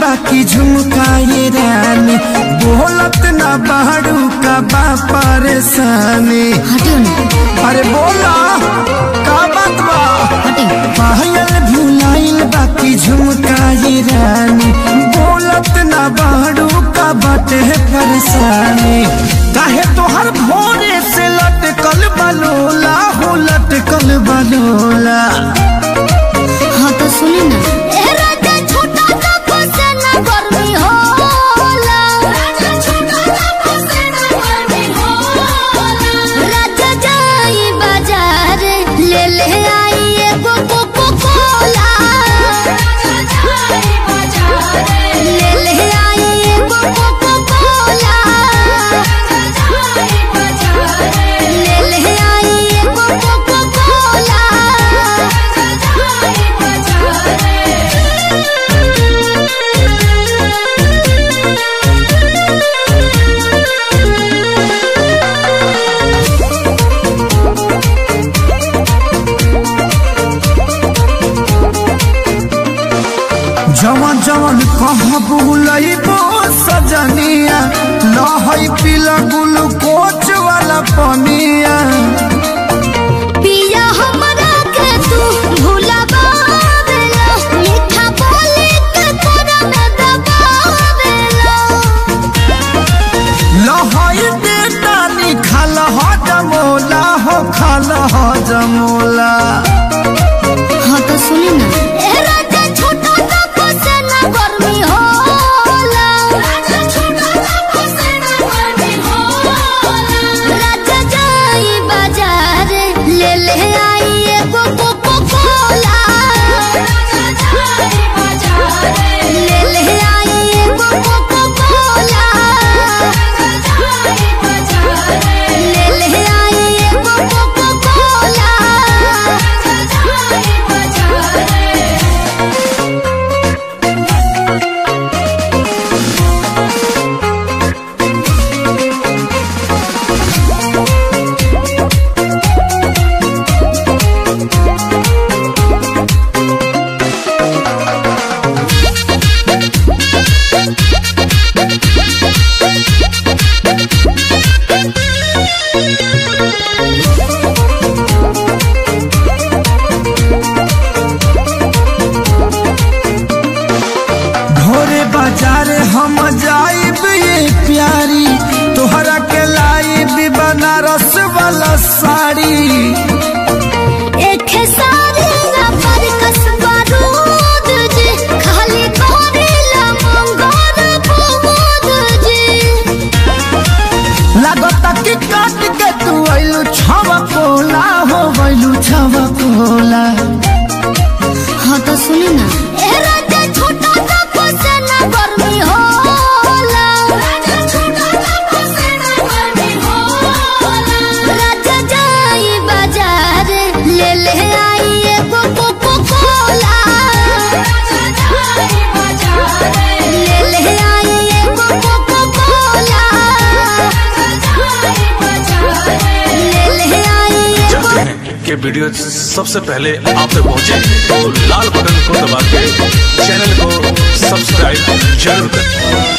बाकी झुमका ये रानी। बोलत ना बाड़ू का बा परेशानी। अरे बोला का बात बा? पायल भुलाइल बाकी झुमका ये रानी। बोलत ना बाड़ू का बटे परेशानी। काहे तोहर भोरे से लटकल बलोला हो लटकल बलोला। जवन कहब बुलैबो सजनिया न है पीला गुल कोच वाला पनिया। la saree वीडियो सबसे पहले आप तक पहुँचे तो लाल बटन को दबा के चैनल को सब्सक्राइब ज़रूर करें।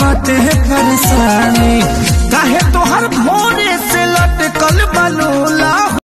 बाटे है परेशानी। तो हर भोरे से लटकल बलूल